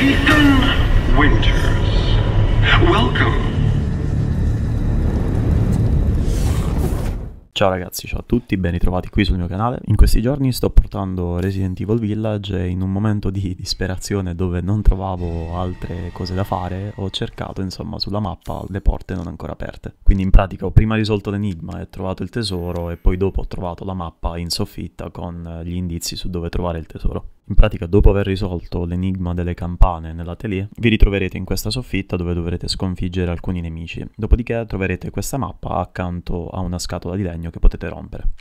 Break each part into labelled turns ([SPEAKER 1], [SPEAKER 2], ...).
[SPEAKER 1] Ethan Winters. Welcome.
[SPEAKER 2] Ciao ragazzi, ciao a tutti, ben ritrovati qui sul mio canale. In questi giorni sto portando Resident Evil Village e in un momento di disperazione dove non trovavo altre cose da fare ho cercato insomma sulla mappa le porte non ancora aperte. Quindi in pratica ho prima risolto l'enigma e trovato il tesoro e poi dopo ho trovato la mappa in soffitta con gli indizi su dove trovare il tesoro. In pratica, dopo aver risolto l'enigma delle campane nell'atelier, vi ritroverete in questa soffitta dove dovrete sconfiggere alcuni nemici. Dopodiché troverete questa mappa accanto a una scatola di legno che potete rompere.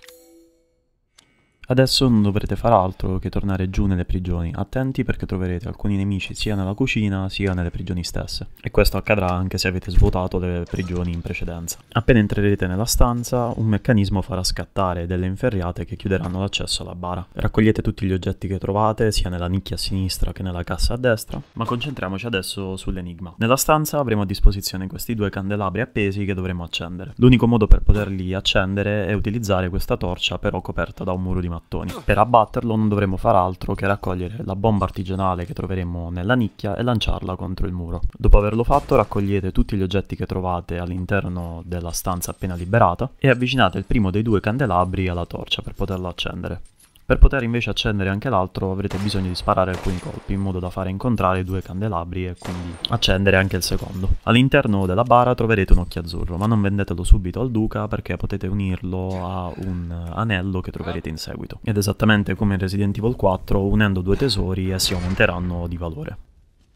[SPEAKER 2] Adesso non dovrete fare altro che tornare giù nelle prigioni, attenti perché troverete alcuni nemici sia nella cucina sia nelle prigioni stesse. E questo accadrà anche se avete svuotato le prigioni in precedenza. Appena entrerete nella stanza, un meccanismo farà scattare delle inferriate che chiuderanno l'accesso alla bara. Raccogliete tutti gli oggetti che trovate, sia nella nicchia a sinistra che nella cassa a destra, ma concentriamoci adesso sull'enigma. Nella stanza avremo a disposizione questi due candelabri appesi che dovremo accendere. L'unico modo per poterli accendere è utilizzare questa torcia però coperta da un muro di mattoni. Per abbatterlo non dovremo fare altro che raccogliere la bomba artigianale che troveremo nella nicchia e lanciarla contro il muro. Dopo averlo fatto raccogliete tutti gli oggetti che trovate all'interno della stanza appena liberata e avvicinate il primo dei due candelabri alla torcia per poterlo accendere. Per poter invece accendere anche l'altro avrete bisogno di sparare alcuni colpi in modo da fare incontrare i due candelabri e quindi accendere anche il secondo. All'interno della bara troverete un occhio azzurro, ma non vendetelo subito al duca perché potete unirlo a un anello che troverete in seguito. Ed esattamente come in Resident Evil 4, unendo due tesori essi aumenteranno di valore.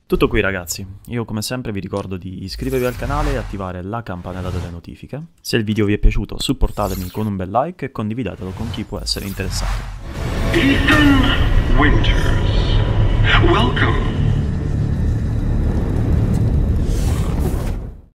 [SPEAKER 2] Tutto qui ragazzi, io come sempre vi ricordo di iscrivervi al canale e attivare la campanella delle notifiche. Se il video vi è piaciuto supportatemi con un bel like e condividetelo con chi può essere interessato.
[SPEAKER 1] Ethan Winters. Welcome